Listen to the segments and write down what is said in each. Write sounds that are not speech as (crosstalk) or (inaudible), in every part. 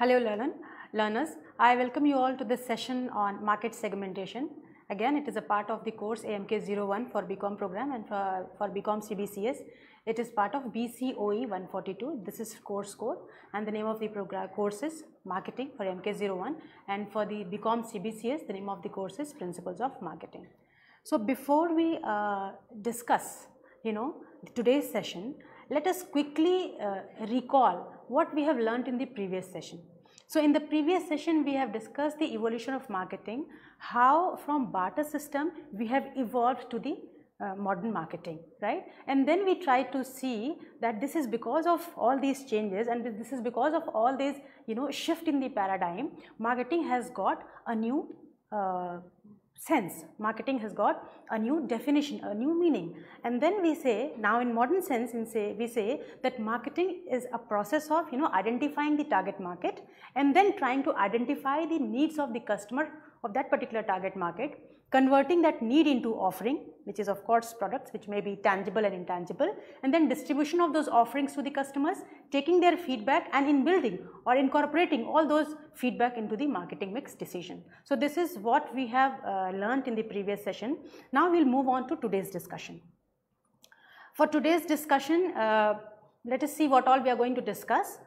Hello learn, learners, I welcome you all to this session on market segmentation. Again, it is a part of the course AMK01 for BCom program and for, for BCom CBCS. It is part of BCOE 142. This is course code and the name of the program course is Marketing for AMK 01 and for the BCom CBCS the name of the course is Principles of Marketing. So, before we uh, discuss you know today's session, let us quickly uh, recall what we have learnt in the previous session. So, in the previous session we have discussed the evolution of marketing, how from barter system we have evolved to the uh, modern marketing, right. And then we try to see that this is because of all these changes and this is because of all these you know shift in the paradigm, marketing has got a new uh, sense. Marketing has got a new definition a new meaning. And then we say now in modern sense in say we say that marketing is a process of you know identifying the target market and then trying to identify the needs of the customer of that particular target market converting that need into offering which is of course products which may be tangible and intangible and then distribution of those offerings to the customers taking their feedback and in building or incorporating all those feedback into the marketing mix decision. So, this is what we have uh, learnt in the previous session. Now, we will move on to today's discussion. For today's discussion, uh, let us see what all we are going to discuss.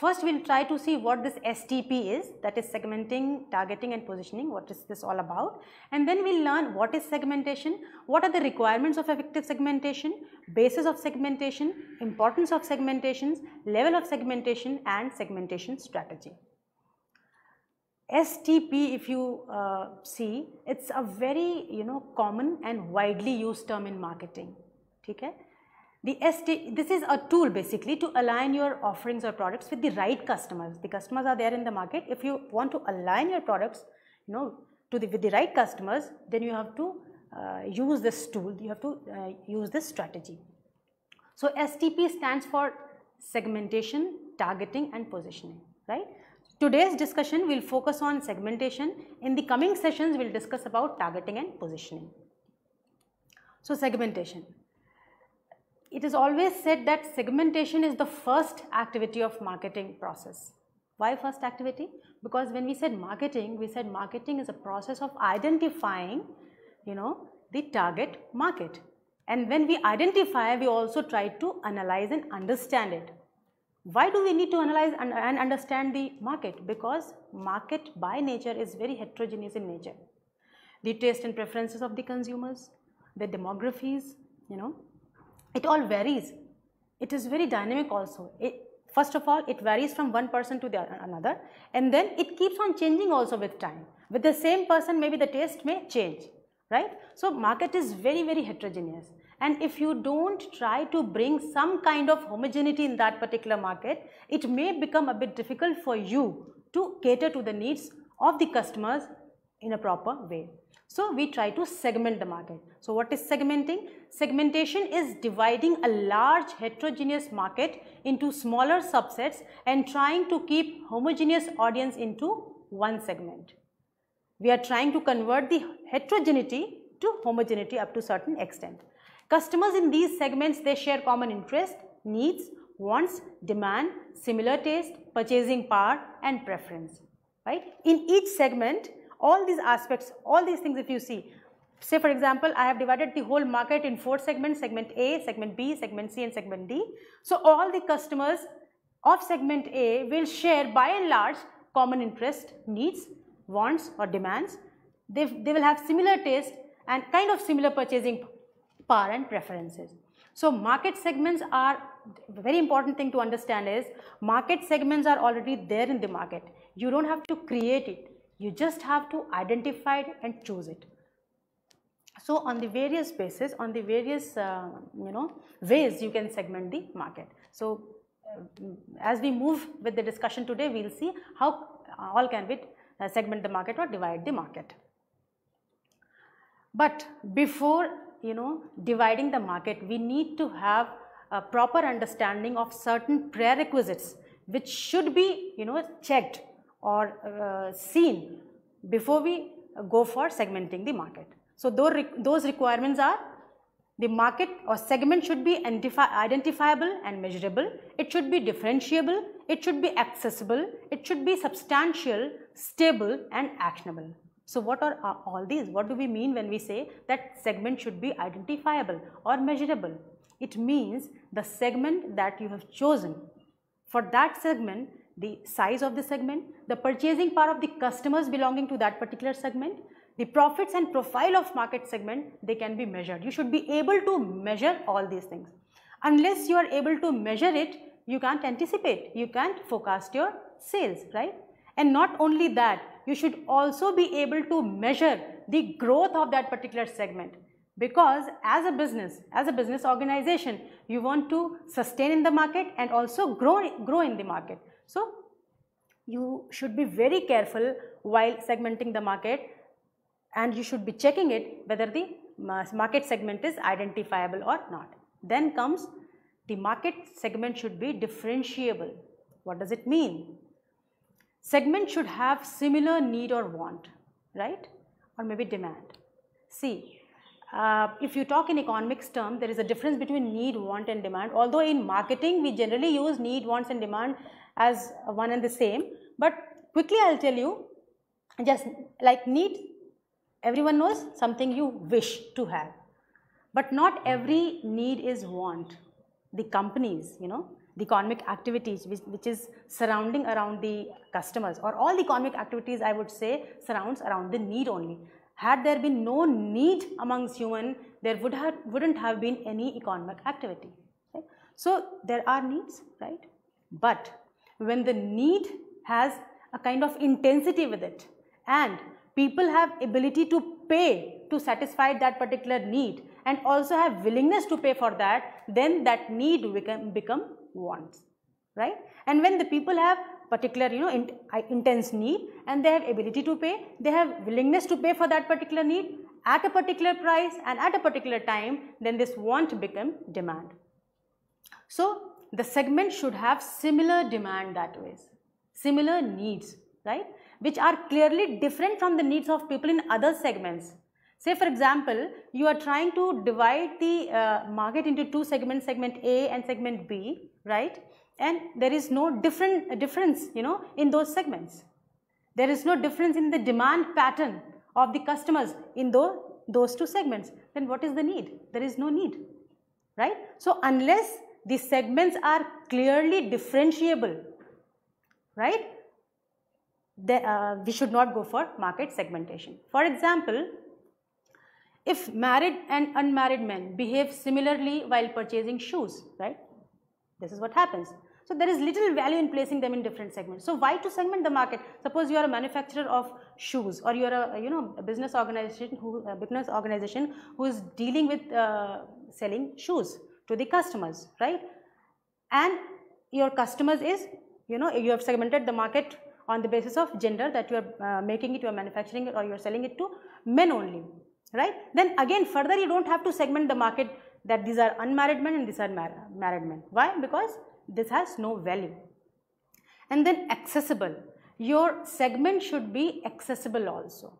First we will try to see what this STP is that is segmenting, targeting and positioning, what is this all about and then we will learn what is segmentation, what are the requirements of effective segmentation, basis of segmentation, importance of segmentations, level of segmentation and segmentation strategy. STP if you uh, see it is a very you know common and widely used term in marketing. Okay? The ST, this is a tool basically to align your offerings or products with the right customers. The customers are there in the market. If you want to align your products, you know, to the, with the right customers, then you have to uh, use this tool, you have to uh, use this strategy. So, STP stands for segmentation, targeting and positioning, right. Today's discussion will focus on segmentation. In the coming sessions, we will discuss about targeting and positioning. So, segmentation. It is always said that segmentation is the first activity of marketing process. Why first activity? Because when we said marketing, we said marketing is a process of identifying, you know, the target market. And when we identify, we also try to analyze and understand it. Why do we need to analyze and, and understand the market? Because market by nature is very heterogeneous in nature. The taste and preferences of the consumers, the demographies, you know, it all varies. It is very dynamic also. It, first of all, it varies from one person to the another and then it keeps on changing also with time. With the same person, maybe the taste may change, right? So, market is very, very heterogeneous and if you don't try to bring some kind of homogeneity in that particular market, it may become a bit difficult for you to cater to the needs of the customers in a proper way. So, we try to segment the market. So, what is segmenting? Segmentation is dividing a large heterogeneous market into smaller subsets and trying to keep homogeneous audience into one segment. We are trying to convert the heterogeneity to homogeneity up to certain extent. Customers in these segments they share common interest, needs, wants, demand, similar taste, purchasing power and preference. Right? In each segment all these aspects, all these things if you see, say for example, I have divided the whole market in four segments, segment A, segment B, segment C and segment D. So, all the customers of segment A will share by and large common interest, needs, wants or demands. They, they will have similar taste and kind of similar purchasing power and preferences. So, market segments are very important thing to understand is market segments are already there in the market. You do not have to create it. You just have to identify it and choose it. So, on the various basis, on the various uh, you know ways you can segment the market. So, uh, as we move with the discussion today, we will see how all can we uh, segment the market or divide the market. But before you know dividing the market, we need to have a proper understanding of certain prerequisites which should be you know checked or uh, seen before we go for segmenting the market. So, those requirements are the market or segment should be identifiable and measurable. It should be differentiable. It should be accessible. It should be substantial, stable and actionable. So what are all these? What do we mean when we say that segment should be identifiable or measurable? It means the segment that you have chosen. For that segment, the size of the segment, the purchasing power of the customers belonging to that particular segment, the profits and profile of market segment, they can be measured. You should be able to measure all these things. Unless you are able to measure it, you can't anticipate, you can't forecast your sales, right? And not only that, you should also be able to measure the growth of that particular segment because as a business, as a business organization, you want to sustain in the market and also grow, grow in the market. So, you should be very careful while segmenting the market and you should be checking it whether the market segment is identifiable or not. Then comes the market segment should be differentiable. What does it mean? Segment should have similar need or want, right? Or maybe demand. See, uh, if you talk in economics term, there is a difference between need, want and demand. Although in marketing, we generally use need, wants and demand as one and the same. But quickly I'll tell you, just like need Everyone knows something you wish to have. But not every need is want. The companies, you know, the economic activities which, which is surrounding around the customers or all the economic activities I would say surrounds around the need only. Had there been no need amongst human, there would have, wouldn't have been any economic activity. So, there are needs, right? But when the need has a kind of intensity with it and people have ability to pay to satisfy that particular need and also have willingness to pay for that, then that need become, become wants, right? And when the people have particular, you know, in, uh, intense need and they have ability to pay, they have willingness to pay for that particular need at a particular price and at a particular time, then this want become demand. So, the segment should have similar demand that similar needs, right? which are clearly different from the needs of people in other segments. Say for example, you are trying to divide the uh, market into two segments, segment A and segment B, right? And there is no different uh, difference, you know, in those segments. There is no difference in the demand pattern of the customers in those, those two segments. Then what is the need? There is no need, right? So unless the segments are clearly differentiable, right? uh, we should not go for market segmentation. For example, if married and unmarried men behave similarly while purchasing shoes, right? This is what happens. So there is little value in placing them in different segments. So why to segment the market? Suppose you are a manufacturer of shoes or you are a you know a business organization who business organization who is dealing with uh, selling shoes to the customers, right? And your customers is you know you have segmented the market on the basis of gender that you are uh, making it, you are manufacturing it or you are selling it to men only, right. Then again further you do not have to segment the market that these are unmarried men and these are mar married men. Why? Because this has no value. And then accessible, your segment should be accessible also.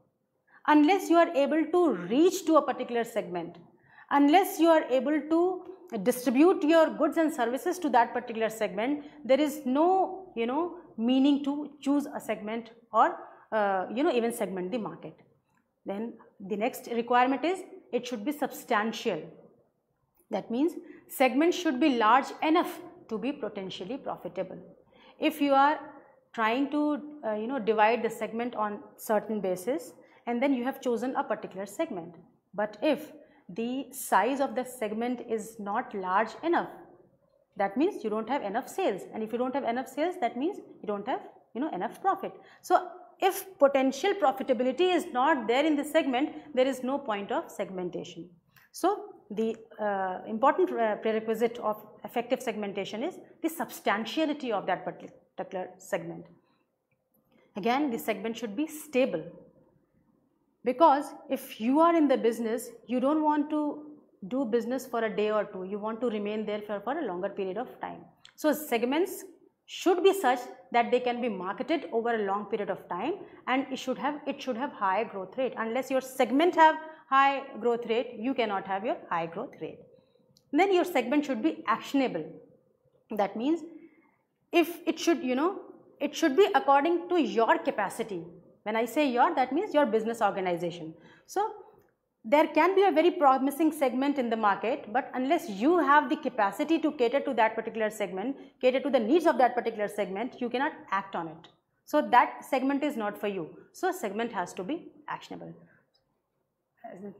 Unless you are able to reach to a particular segment, unless you are able to distribute your goods and services to that particular segment, there is no, you know, meaning to choose a segment or uh, you know even segment the market. Then the next requirement is it should be substantial. That means segment should be large enough to be potentially profitable. If you are trying to uh, you know divide the segment on certain basis and then you have chosen a particular segment. But if the size of the segment is not large enough that means you don't have enough sales and if you don't have enough sales that means you don't have you know enough profit. So, if potential profitability is not there in the segment there is no point of segmentation. So, the uh, important uh, prerequisite of effective segmentation is the substantiality of that particular segment. Again the segment should be stable because if you are in the business you do not want to do business for a day or two, you want to remain there for, for a longer period of time. So, segments should be such that they can be marketed over a long period of time and it should have it should have high growth rate unless your segment have high growth rate, you cannot have your high growth rate. Then your segment should be actionable. That means if it should, you know, it should be according to your capacity. When I say your, that means your business organization. So, there can be a very promising segment in the market, but unless you have the capacity to cater to that particular segment, cater to the needs of that particular segment, you cannot act on it. So, that segment is not for you. So, segment has to be actionable.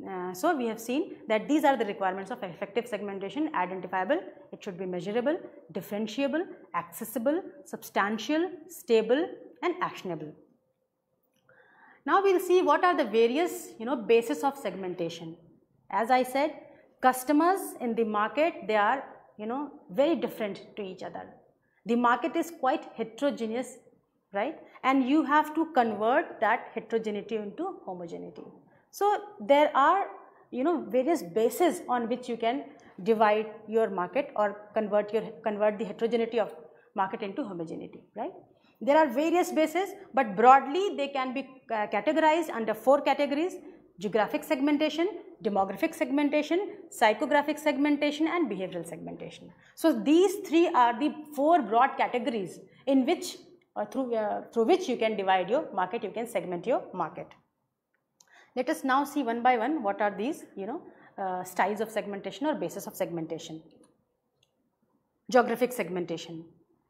Uh, so, we have seen that these are the requirements of effective segmentation identifiable, it should be measurable, differentiable, accessible, substantial, stable and actionable. Now we will see what are the various you know basis of segmentation. As I said customers in the market they are you know very different to each other. The market is quite heterogeneous right and you have to convert that heterogeneity into homogeneity. So there are you know various bases on which you can divide your market or convert your convert the heterogeneity of market into homogeneity right. There are various bases but broadly they can be uh, categorized under four categories geographic segmentation, demographic segmentation, psychographic segmentation and behavioral segmentation. So these three are the four broad categories in which or through, uh, through which you can divide your market, you can segment your market. Let us now see one by one what are these you know uh, styles of segmentation or basis of segmentation. Geographic segmentation.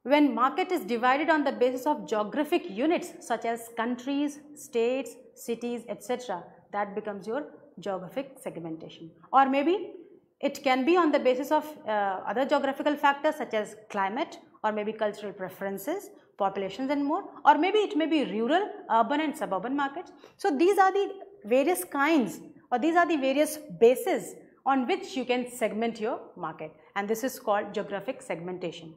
When market is divided on the basis of geographic units such as countries, states, cities, etc., that becomes your geographic segmentation. Or maybe it can be on the basis of uh, other geographical factors such as climate or maybe cultural preferences, populations and more or maybe it may be rural, urban and suburban markets. So, these are the various kinds or these are the various bases on which you can segment your market and this is called geographic segmentation.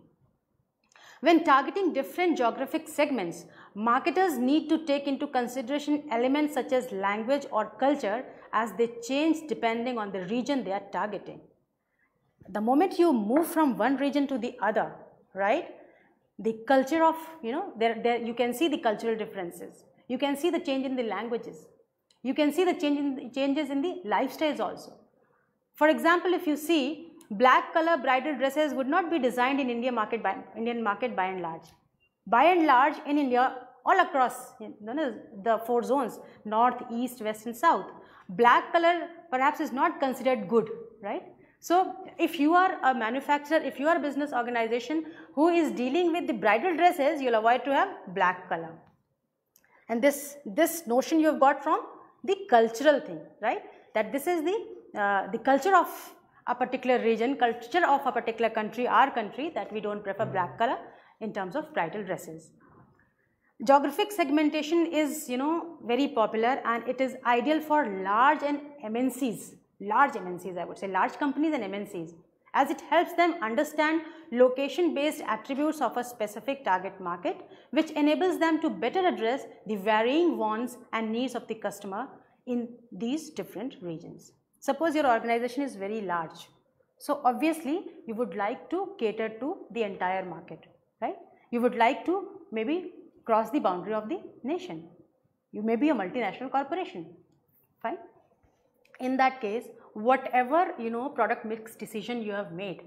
When targeting different geographic segments, marketers need to take into consideration elements such as language or culture as they change depending on the region they are targeting. The moment you move from one region to the other, right, the culture of, you know, there, there you can see the cultural differences. You can see the change in the languages. You can see the change in, changes in the lifestyles also. For example, if you see black color bridal dresses would not be designed in India market by, Indian market by and large. By and large in India all across you know, the four zones north, east, west and south. Black color perhaps is not considered good right. So, if you are a manufacturer, if you are a business organization who is dealing with the bridal dresses, you will avoid to have black color. And this, this notion you have got from the cultural thing, right? That this is the, uh, the culture of a particular region, culture of a particular country, our country that we do not prefer black color in terms of bridal dresses. Geographic segmentation is you know very popular and it is ideal for large and MNCs, large MNCs I would say, large companies and MNCs as it helps them understand location based attributes of a specific target market which enables them to better address the varying wants and needs of the customer in these different regions. Suppose your organization is very large. So, obviously, you would like to cater to the entire market, right. You would like to maybe cross the boundary of the nation. You may be a multinational corporation, fine. In that case, whatever you know product mix decision you have made,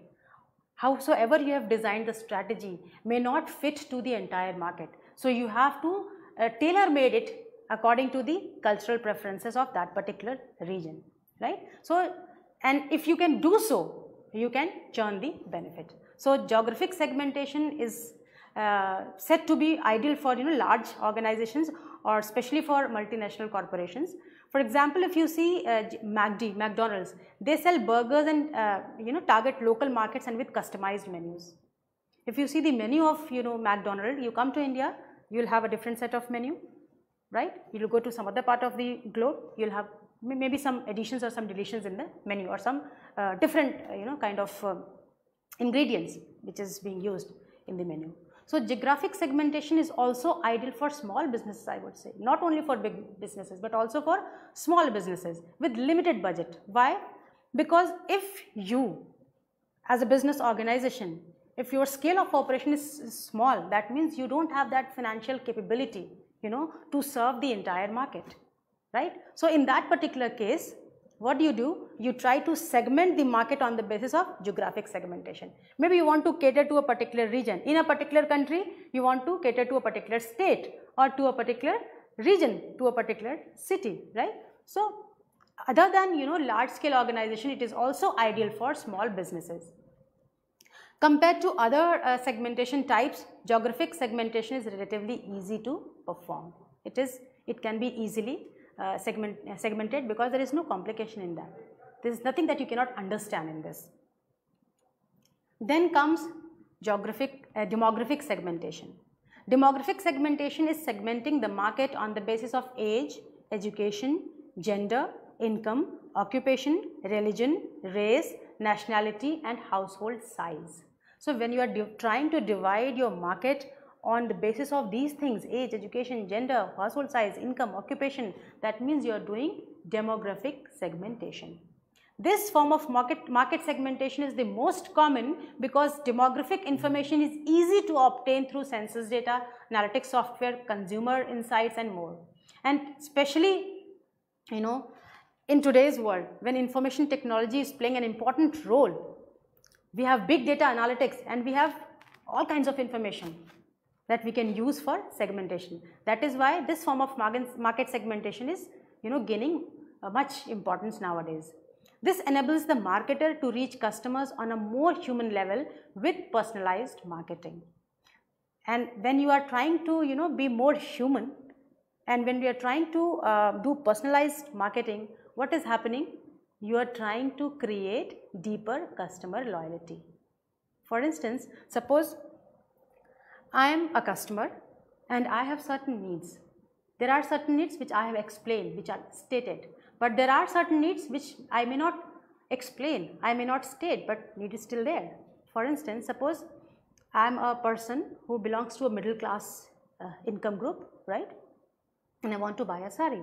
howsoever you have designed the strategy may not fit to the entire market. So, you have to uh, tailor made it according to the cultural preferences of that particular region right. So, and if you can do so, you can churn the benefit. So, geographic segmentation is uh, said to be ideal for you know large organizations or especially for multinational corporations. For example, if you see uh, MACD, McDonald's, they sell burgers and uh, you know target local markets and with customized menus. If you see the menu of you know McDonald, you come to India, you will have a different set of menu, right? You will go to some other part of the globe, you will have maybe some additions or some deletions in the menu or some uh, different uh, you know kind of uh, ingredients which is being used in the menu. So, geographic segmentation is also ideal for small businesses I would say not only for big businesses but also for small businesses with limited budget. Why? Because if you as a business organization if your scale of operation is small that means you do not have that financial capability you know to serve the entire market right. So, in that particular case what do you do? You try to segment the market on the basis of geographic segmentation. Maybe you want to cater to a particular region. In a particular country, you want to cater to a particular state or to a particular region, to a particular city, right? So, other than you know large scale organization, it is also ideal for small businesses. Compared to other uh, segmentation types, geographic segmentation is relatively easy to perform. It is, it can be easily uh, segment, uh, segmented because there is no complication in that. There is nothing that you cannot understand in this. Then comes geographic, uh, demographic segmentation. Demographic segmentation is segmenting the market on the basis of age, education, gender, income, occupation, religion, race, nationality and household size. So, when you are trying to divide your market on the basis of these things age, education, gender, household size, income, occupation that means you are doing demographic segmentation. This form of market, market segmentation is the most common because demographic information is easy to obtain through census data, analytics software, consumer insights and more. And especially you know in today's world when information technology is playing an important role we have big data analytics and we have all kinds of information that we can use for segmentation. That is why this form of market segmentation is you know gaining much importance nowadays. This enables the marketer to reach customers on a more human level with personalized marketing. And when you are trying to you know be more human and when we are trying to uh, do personalized marketing, what is happening? you are trying to create deeper customer loyalty. For instance, suppose I am a customer and I have certain needs. There are certain needs which I have explained, which are stated, but there are certain needs which I may not explain, I may not state, but need is still there. For instance, suppose I am a person who belongs to a middle class uh, income group, right? And I want to buy a sari.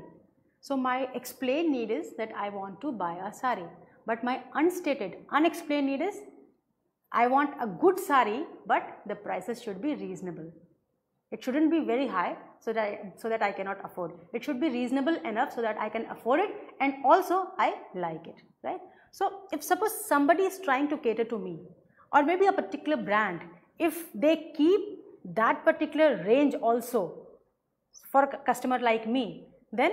So, my explained need is that I want to buy a sari, but my unstated, unexplained need is I want a good sari, but the prices should be reasonable. It shouldn't be very high so that I, so that I cannot afford. It should be reasonable enough so that I can afford it and also I like it, right. So, if suppose somebody is trying to cater to me or maybe a particular brand, if they keep that particular range also for a customer like me, then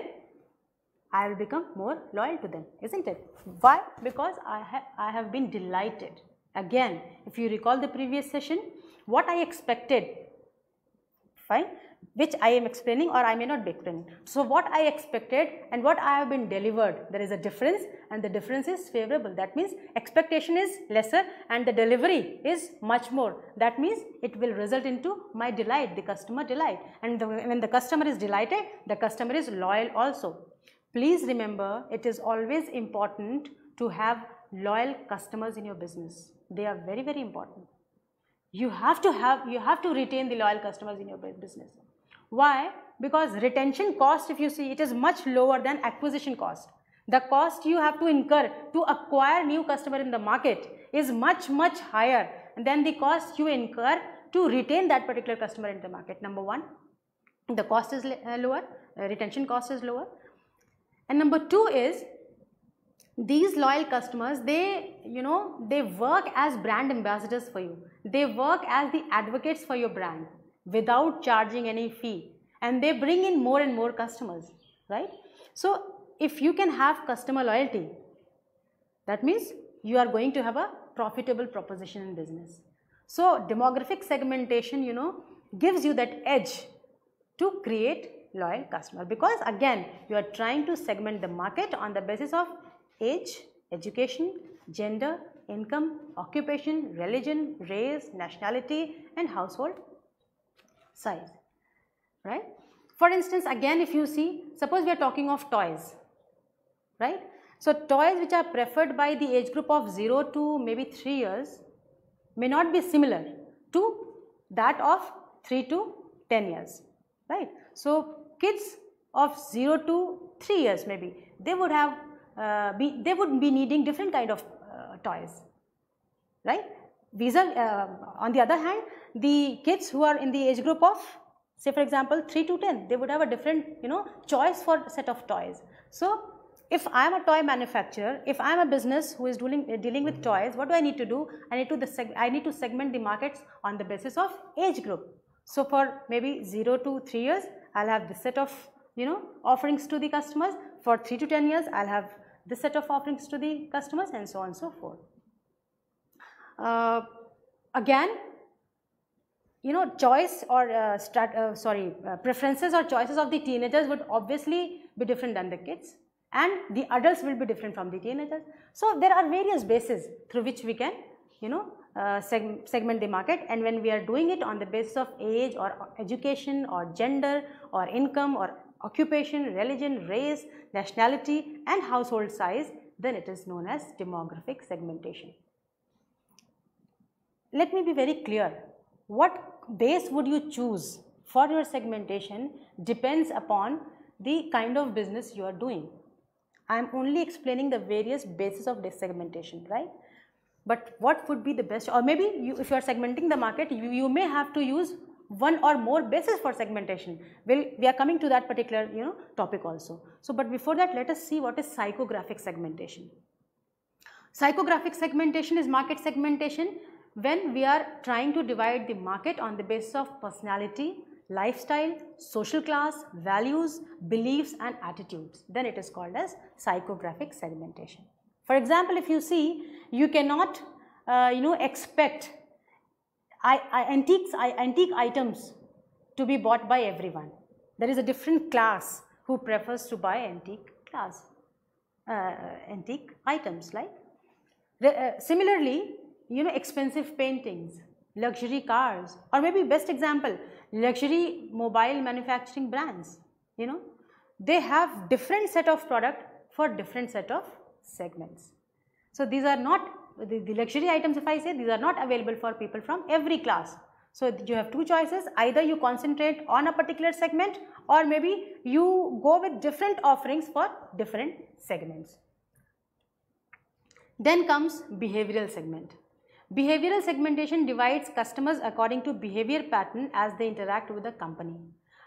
I will become more loyal to them, isn't it? Why? Because I, ha I have been delighted. Again, if you recall the previous session, what I expected, fine, which I am explaining or I may not be explaining. So, what I expected and what I have been delivered, there is a difference and the difference is favorable. That means expectation is lesser and the delivery is much more. That means it will result into my delight, the customer delight. And the, when the customer is delighted, the customer is loyal also. Please remember it is always important to have loyal customers in your business. They are very very important. You have to have you have to retain the loyal customers in your business. Why? Because retention cost if you see it is much lower than acquisition cost. The cost you have to incur to acquire new customer in the market is much much higher than the cost you incur to retain that particular customer in the market. Number one, the cost is lower, retention cost is lower. And number two is these loyal customers, they, you know, they work as brand ambassadors for you. They work as the advocates for your brand without charging any fee and they bring in more and more customers, right? So, if you can have customer loyalty, that means you are going to have a profitable proposition in business. So, demographic segmentation, you know, gives you that edge to create loyal customer because again you are trying to segment the market on the basis of age, education, gender, income, occupation, religion, race, nationality and household size, right. For instance, again if you see, suppose we are talking of toys, right. So, toys which are preferred by the age group of 0 to maybe 3 years may not be similar to that of 3 to 10 years, right. So, kids of 0 to 3 years maybe they would have be they would be needing different kind of uh, toys right Visa, uh, on the other hand the kids who are in the age group of say for example 3 to 10 they would have a different you know choice for set of toys so if I am a toy manufacturer, if I am a business who is dealing, dealing with toys, what do I need to do? I need to, the I need to segment the markets on the basis of age group. So, for maybe 0 to 3 years, I will have this set of you know offerings to the customers. For 3 to 10 years, I will have this set of offerings to the customers and so on and so forth. Uh, again, you know choice or uh, strat, uh, sorry uh, preferences or choices of the teenagers would obviously be different than the kids and the adults will be different from the teenagers. So, there are various bases through which we can you know uh, seg segment the market and when we are doing it on the basis of age or education or gender or income or occupation, religion, race, nationality and household size then it is known as demographic segmentation. Let me be very clear, what base would you choose for your segmentation depends upon the kind of business you are doing. I am only explaining the various bases of segmentation, right? But what would be the best or maybe you, if you are segmenting the market, you, you may have to use one or more bases for segmentation. We'll, we are coming to that particular you know topic also. So, but before that let us see what is psychographic segmentation. Psychographic segmentation is market segmentation when we are trying to divide the market on the basis of personality, lifestyle, social class, values, beliefs and attitudes, then it is called as psychographic segmentation. For example, if you see, you cannot uh, you know expect I, I, antiques, I, antique items to be bought by everyone. There is a different class who prefers to buy antique class, uh, antique items like. Uh, similarly, you know expensive paintings, luxury cars or maybe best example luxury mobile manufacturing brands you know they have different set of product for different set of segments. So, these are not the, the luxury items if I say these are not available for people from every class. So, you have two choices either you concentrate on a particular segment or maybe you go with different offerings for different segments. Then comes behavioral segment. Behavioral segmentation divides customers according to behavior pattern as they interact with the company.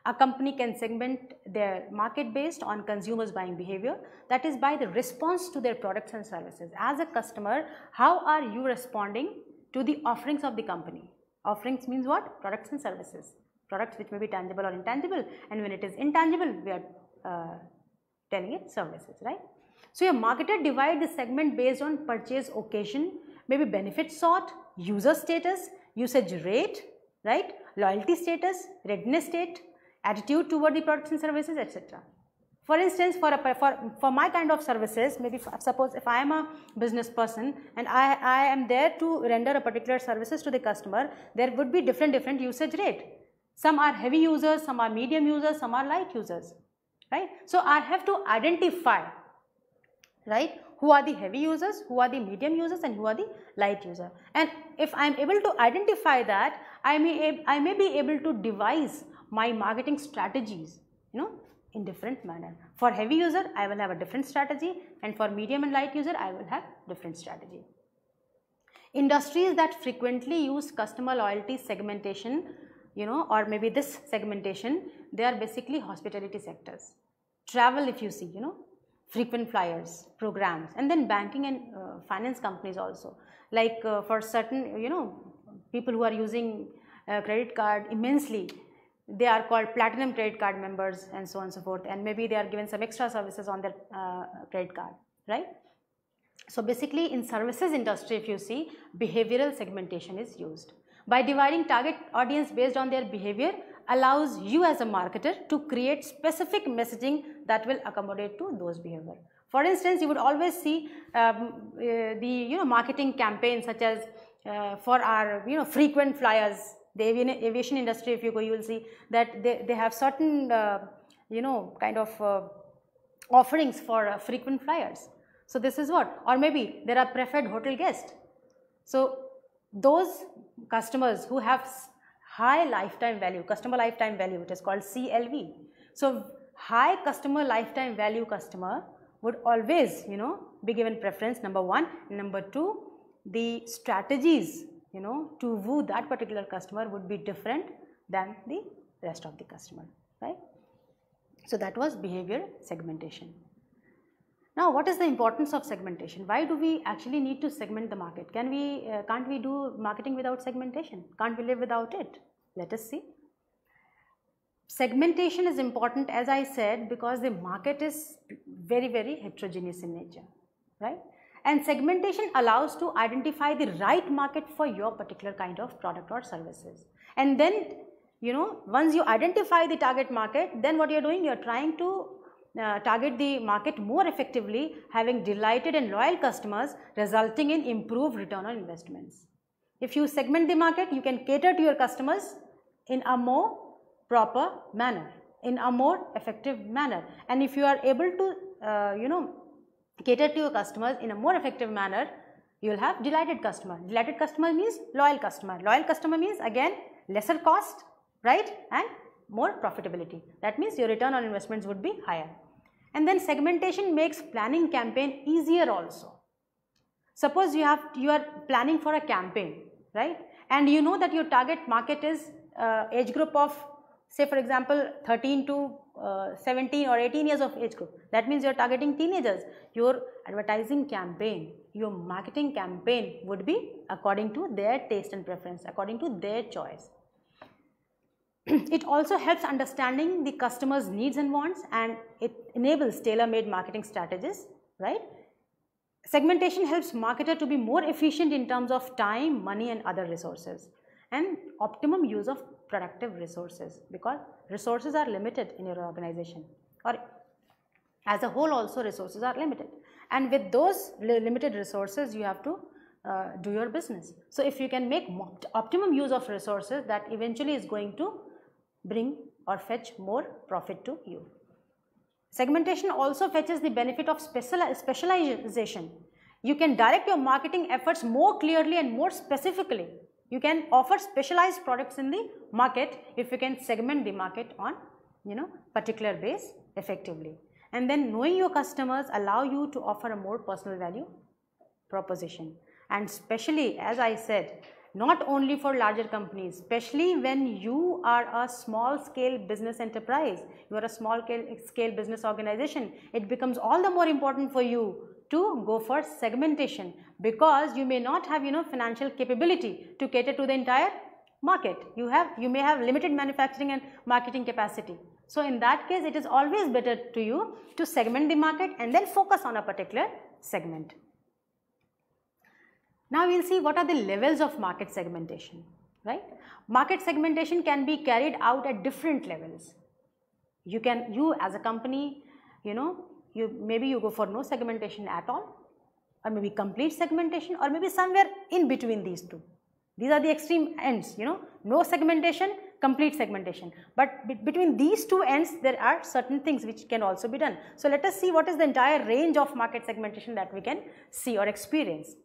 A company can segment their market based on consumers buying behavior that is by the response to their products and services. As a customer, how are you responding to the offerings of the company? Offerings means what? Products and services. Products which may be tangible or intangible and when it is intangible, we are uh, telling it services, right? So, your marketer divide the segment based on purchase occasion, maybe benefit sought, user status, usage rate, right, loyalty status, readiness state, attitude toward the products and services, etc. For instance, for, a, for, for my kind of services, maybe suppose if I am a business person and I, I am there to render a particular services to the customer, there would be different different usage rate. Some are heavy users, some are medium users, some are light users, right. So, I have to identify, right, who are the heavy users, who are the medium users and who are the light user. And if I am able to identify that, I may, I may be able to devise my marketing strategies, you know, in different manner. For heavy user, I will have a different strategy and for medium and light user, I will have different strategy. Industries that frequently use customer loyalty segmentation, you know, or maybe this segmentation, they are basically hospitality sectors. Travel if you see, you know, frequent flyers, programs and then banking and uh, finance companies also. Like uh, for certain, you know, people who are using uh, credit card immensely, they are called platinum credit card members and so on and so forth and maybe they are given some extra services on their uh, credit card, right. So, basically in services industry if you see behavioral segmentation is used. By dividing target audience based on their behavior allows you as a marketer to create specific messaging that will accommodate to those behavior. For instance, you would always see um, uh, the you know marketing campaigns such as uh, for our you know frequent flyers the aviation industry if you go you will see that they, they have certain uh, you know kind of uh, offerings for uh, frequent flyers. So, this is what or maybe there are preferred hotel guests. So, those customers who have high lifetime value customer lifetime value it is called CLV. So, high customer lifetime value customer would always you know be given preference number 1 number 2 the strategies you know to woo that particular customer would be different than the rest of the customer right. So, that was behavior segmentation. Now, what is the importance of segmentation? Why do we actually need to segment the market? Can we, uh, can't we do marketing without segmentation? Can't we live without it? Let us see. Segmentation is important as I said because the market is very, very heterogeneous in nature, right? And segmentation allows to identify the right market for your particular kind of product or services. And then, you know, once you identify the target market, then what you're doing, you're trying to uh, target the market more effectively having delighted and loyal customers resulting in improved return on investments. If you segment the market, you can cater to your customers in a more proper manner, in a more effective manner. And if you are able to, uh, you know, cater to your customers in a more effective manner, you will have delighted customer. Delighted customer means loyal customer. Loyal customer means again lesser cost, right? And more profitability. That means your return on investments would be higher. And then segmentation makes planning campaign easier also. Suppose you have you are planning for a campaign, right? And you know that your target market is uh, age group of say for example 13 to uh, 17 or 18 years of age group. That means you are targeting teenagers. Your advertising campaign, your marketing campaign would be according to their taste and preference, according to their choice. (clears throat) it also helps understanding the customer's needs and wants and it enables tailor-made marketing strategies, right? Segmentation helps marketer to be more efficient in terms of time, money and other resources and optimum use of productive resources because resources are limited in your organization or as a whole also resources are limited and with those limited resources you have to uh, do your business. So, if you can make optimum use of resources that eventually is going to bring or fetch more profit to you. Segmentation also fetches the benefit of specialization. You can direct your marketing efforts more clearly and more specifically. You can offer specialized products in the market if you can segment the market on you know particular base effectively. And then knowing your customers allow you to offer a more personal value proposition. And especially as I said not only for larger companies, especially when you are a small scale business enterprise, you are a small scale business organization, it becomes all the more important for you to go for segmentation because you may not have you know financial capability to cater to the entire market. You have you may have limited manufacturing and marketing capacity. So in that case it is always better to you to segment the market and then focus on a particular segment. Now we will see what are the levels of market segmentation, right. Market segmentation can be carried out at different levels. You can, you as a company, you know, you maybe you go for no segmentation at all or maybe complete segmentation or maybe somewhere in between these two. These are the extreme ends, you know, no segmentation, complete segmentation. But be between these two ends, there are certain things which can also be done. So let us see what is the entire range of market segmentation that we can see or experience.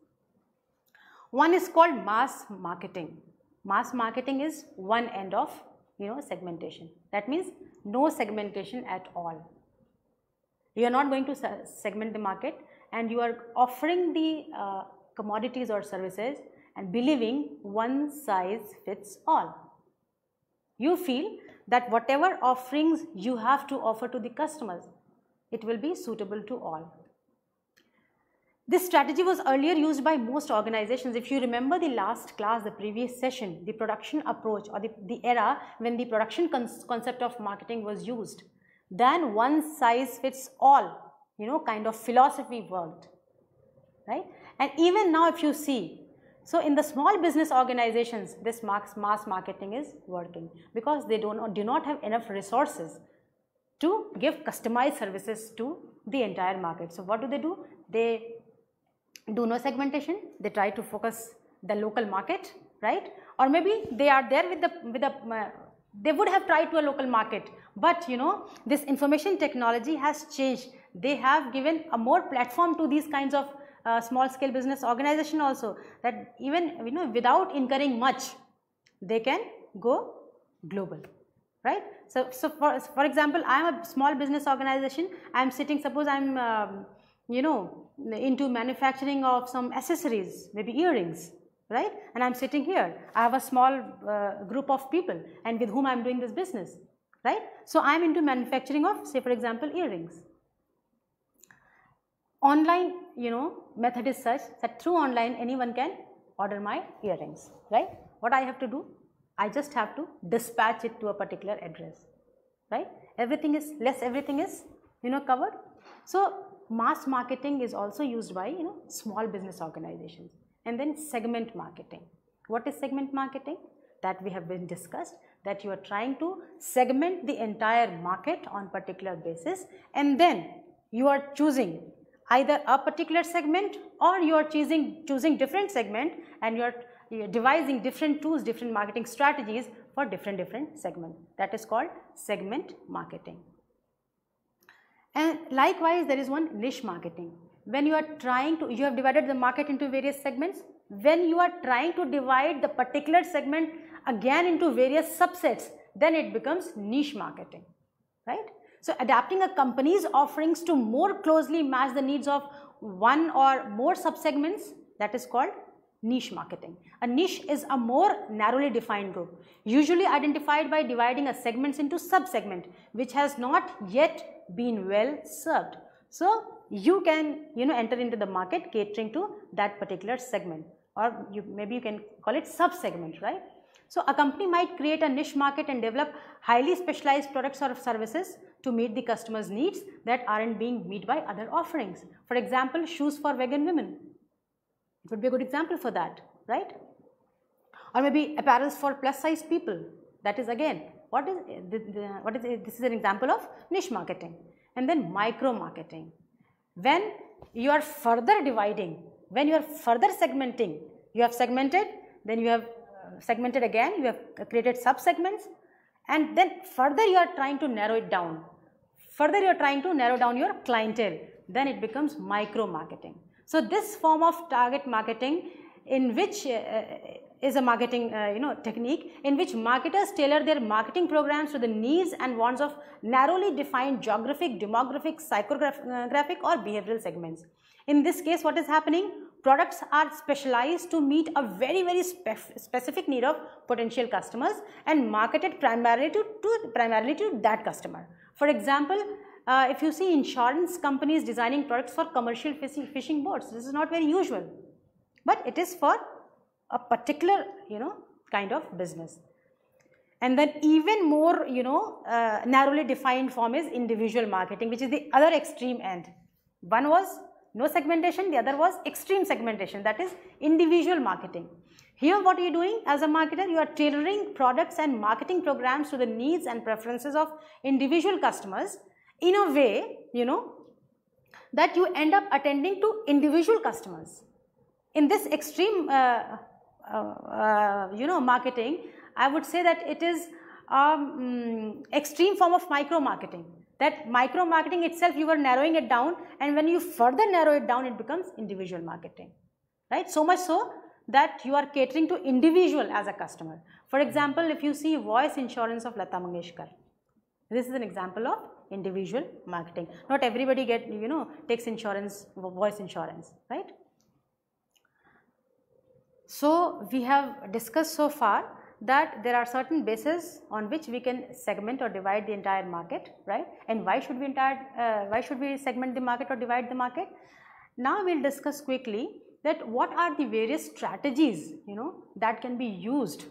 One is called mass marketing. Mass marketing is one end of you know segmentation. That means no segmentation at all. You are not going to segment the market and you are offering the uh, commodities or services and believing one size fits all. You feel that whatever offerings you have to offer to the customers, it will be suitable to all. This strategy was earlier used by most organizations. If you remember the last class, the previous session, the production approach or the, the era when the production concept of marketing was used, then one size fits all, you know, kind of philosophy worked, right? And even now if you see, so in the small business organizations, this mass, mass marketing is working because they do not, do not have enough resources to give customized services to the entire market. So what do they do? They do no segmentation, they try to focus the local market, right? Or maybe they are there with the, with the, uh, they would have tried to a local market, but you know, this information technology has changed. They have given a more platform to these kinds of uh, small scale business organization also that even you know without incurring much they can go global right so so for for example i am a small business organization i am sitting suppose i am um, you know, into manufacturing of some accessories, maybe earrings, right? And I'm sitting here. I have a small uh, group of people and with whom I'm doing this business, right? So I'm into manufacturing of, say for example, earrings. Online, you know, method is such that through online anyone can order my earrings, right? What I have to do? I just have to dispatch it to a particular address, right? Everything is less, everything is, you know, covered. So mass marketing is also used by, you know, small business organizations and then segment marketing. What is segment marketing? That we have been discussed that you are trying to segment the entire market on particular basis and then you are choosing either a particular segment or you are choosing choosing different segment and you are devising different tools different marketing strategies for different different segment. That is called segment marketing. And likewise there is one niche marketing. When you are trying to you have divided the market into various segments. When you are trying to divide the particular segment again into various subsets then it becomes niche marketing right so adapting a company's offerings to more closely match the needs of one or more subsegments that is called niche marketing. A niche is a more narrowly defined group, usually identified by dividing a segments into sub-segment which has not yet been well served. So you can you know enter into the market catering to that particular segment or you maybe you can call it sub-segment, right. So a company might create a niche market and develop highly specialized products or services to meet the customer's needs that aren't being met by other offerings. For example, shoes for vegan women. It would be a good example for that, right? Or maybe apparels for plus size people. That is again, what is, what is this is an example of niche marketing. And then micro marketing. When you are further dividing, when you are further segmenting, you have segmented, then you have uh, segmented again, you have created sub segments and then further you are trying to narrow it down Further you are trying to narrow down your clientele, then it becomes micro marketing. So this form of target marketing in which uh, uh, is a marketing uh, you know technique in which marketers tailor their marketing programs to the needs and wants of narrowly defined geographic, demographic, psychographic or behavioral segments. In this case what is happening? Products are specialized to meet a very very specific need of potential customers and marketed primarily to, to primarily to that customer. For example, uh, if you see insurance companies designing products for commercial fishing, boats, this is not very usual, but it is for a particular, you know, kind of business. And then even more, you know, uh, narrowly defined form is individual marketing, which is the other extreme end. One was no segmentation, the other was extreme segmentation, that is individual marketing. Here what are you doing as a marketer? You are tailoring products and marketing programs to the needs and preferences of individual customers in a way, you know, that you end up attending to individual customers. In this extreme, uh, uh, uh, you know, marketing, I would say that it is um, extreme form of micro marketing. That micro marketing itself, you are narrowing it down and when you further narrow it down, it becomes individual marketing, right? So much so that you are catering to individual as a customer. For example, if you see voice insurance of Lata Mangeshkar, this is an example of individual marketing. Not everybody get, you know, takes insurance, voice insurance, right? So, we have discussed so far that there are certain bases on which we can segment or divide the entire market, right? And why should we entire, uh, why should we segment the market or divide the market? Now, we will discuss quickly that what are the various strategies you know that can be used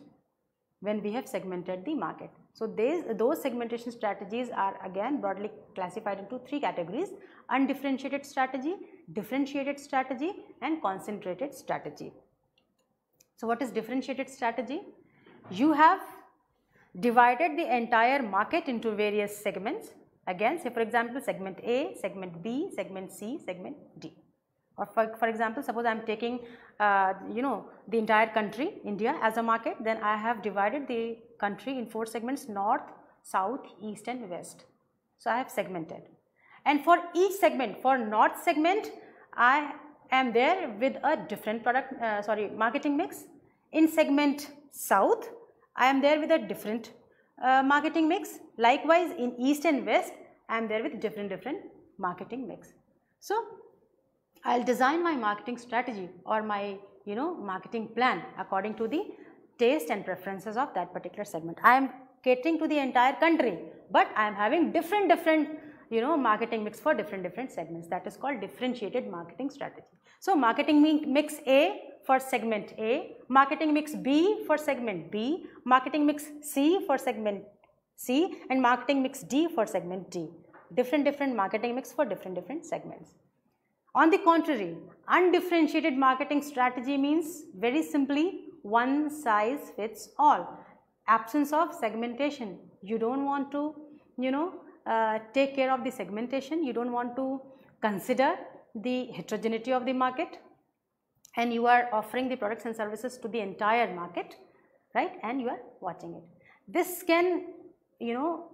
when we have segmented the market. So, these, those segmentation strategies are again broadly classified into three categories undifferentiated strategy, differentiated strategy and concentrated strategy. So, what is differentiated strategy? You have divided the entire market into various segments again say for example segment A, segment B, segment C, segment D or for, for example suppose I am taking uh, you know the entire country India as a market then I have divided the country in four segments north, south, east and west. So I have segmented and for each segment for north segment I am there with a different product uh, sorry marketing mix. In segment south I am there with a different uh, marketing mix likewise in east and west I am there with different different marketing mix. So I will design my marketing strategy or my you know marketing plan according to the taste and preferences of that particular segment. I am catering to the entire country, but I am having different different you know marketing mix for different different segments that is called differentiated marketing strategy. So marketing mix A for segment A, marketing mix B for segment B, marketing mix C for segment C and marketing mix D for segment D. Different different marketing mix for different different segments. On the contrary, undifferentiated marketing strategy means very simply one size fits all. Absence of segmentation. You don't want to, you know, uh, take care of the segmentation. You don't want to consider the heterogeneity of the market and you are offering the products and services to the entire market, right? And you are watching it. This can, you know,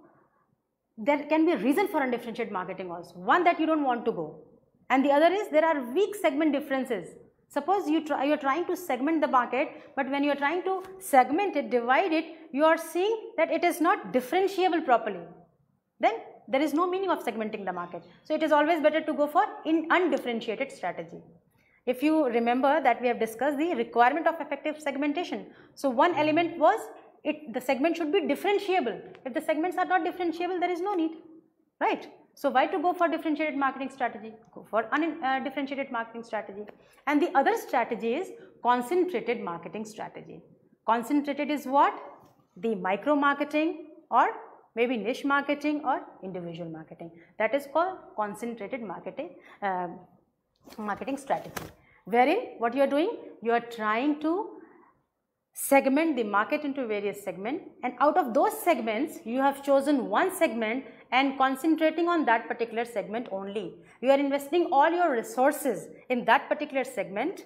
there can be a reason for undifferentiated marketing also. One that you don't want to go and the other is there are weak segment differences. Suppose you try, you are trying to segment the market, but when you are trying to segment it, divide it, you are seeing that it is not differentiable properly. Then there is no meaning of segmenting the market. So it is always better to go for in undifferentiated strategy. If you remember that we have discussed the requirement of effective segmentation. So one element was it the segment should be differentiable. If the segments are not differentiable, there is no need, right? So why to go for differentiated marketing strategy? Go for undifferentiated uh, marketing strategy. And the other strategy is concentrated marketing strategy. Concentrated is what? The micro marketing or maybe niche marketing or individual marketing. That is called concentrated marketing, uh, marketing strategy. Wherein what you are doing? You are trying to segment the market into various segments and out of those segments you have chosen one segment and concentrating on that particular segment only. You are investing all your resources in that particular segment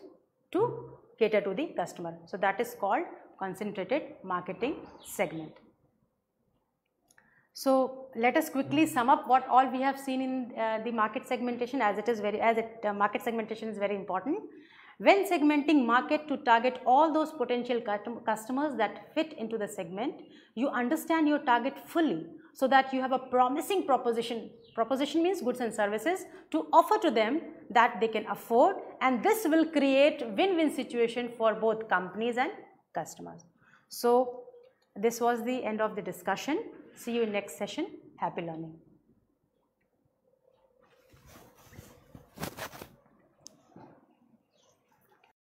to cater to the customer. So, that is called concentrated marketing segment. So, let us quickly sum up what all we have seen in uh, the market segmentation as it is very as it uh, market segmentation is very important. When segmenting market to target all those potential customers that fit into the segment, you understand your target fully so that you have a promising proposition. Proposition means goods and services to offer to them that they can afford and this will create win-win situation for both companies and customers. So this was the end of the discussion. See you in next session. Happy learning.